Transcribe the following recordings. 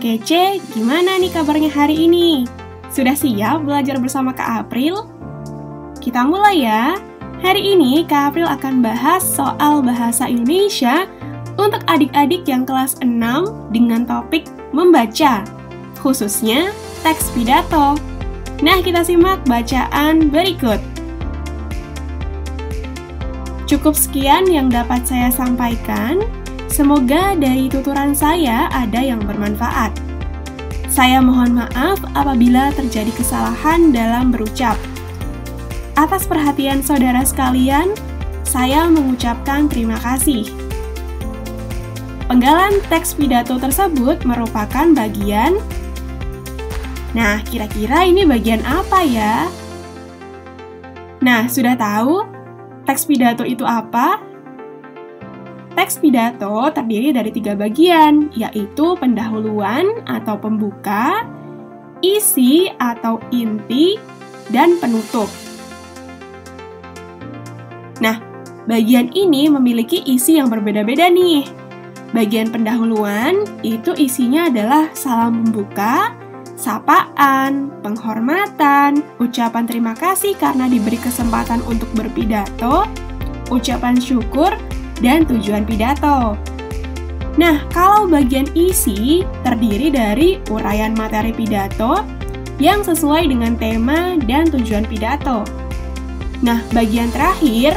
kece, gimana nih kabarnya hari ini? Sudah siap belajar bersama Kak April? Kita mulai ya. Hari ini Kak April akan bahas soal bahasa Indonesia untuk adik-adik yang kelas 6 dengan topik membaca, khususnya teks pidato. Nah, kita simak bacaan berikut. Cukup sekian yang dapat saya sampaikan. Semoga dari tuturan saya ada yang bermanfaat. Saya mohon maaf apabila terjadi kesalahan dalam berucap. Atas perhatian saudara sekalian, saya mengucapkan terima kasih. Penggalan teks pidato tersebut merupakan bagian Nah, kira-kira ini bagian apa ya? Nah, sudah tahu teks pidato itu apa? Teks pidato terdiri dari tiga bagian, yaitu pendahuluan atau pembuka, isi atau inti, dan penutup. Nah, bagian ini memiliki isi yang berbeda-beda nih. Bagian pendahuluan itu isinya adalah salam pembuka, sapaan, penghormatan, ucapan terima kasih karena diberi kesempatan untuk berpidato, ucapan syukur, dan tujuan pidato. Nah, kalau bagian isi terdiri dari uraian materi pidato yang sesuai dengan tema dan tujuan pidato. Nah, bagian terakhir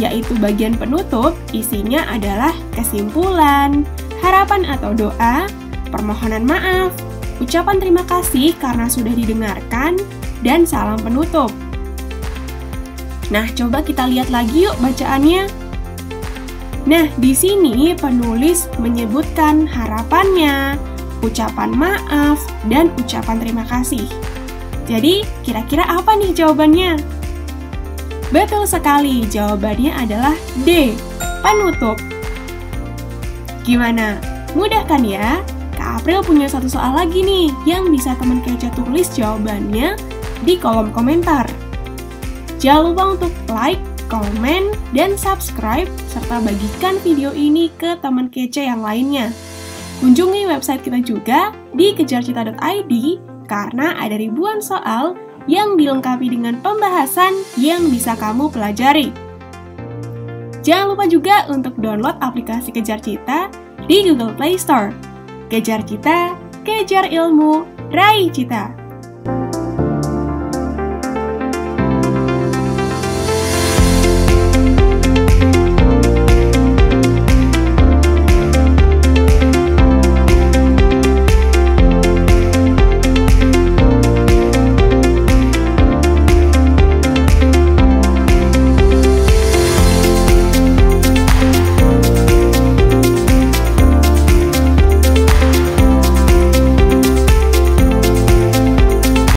yaitu bagian penutup, isinya adalah kesimpulan, harapan atau doa, permohonan maaf, ucapan terima kasih karena sudah didengarkan, dan salam penutup. Nah, coba kita lihat lagi yuk bacaannya. Nah, di sini penulis menyebutkan harapannya, ucapan maaf, dan ucapan terima kasih. Jadi, kira-kira apa nih jawabannya? Betul sekali, jawabannya adalah D, penutup. Gimana? Mudah kan ya? Kak April punya satu soal lagi nih yang bisa teman kece tulis jawabannya di kolom komentar. Jangan lupa untuk like, komen, dan subscribe, serta bagikan video ini ke teman kece yang lainnya. Kunjungi website kita juga di kejarcita.id karena ada ribuan soal yang dilengkapi dengan pembahasan yang bisa kamu pelajari. Jangan lupa juga untuk download aplikasi Kejar Cita di Google Play Store. Kejar Cita, kejar ilmu, raih cita.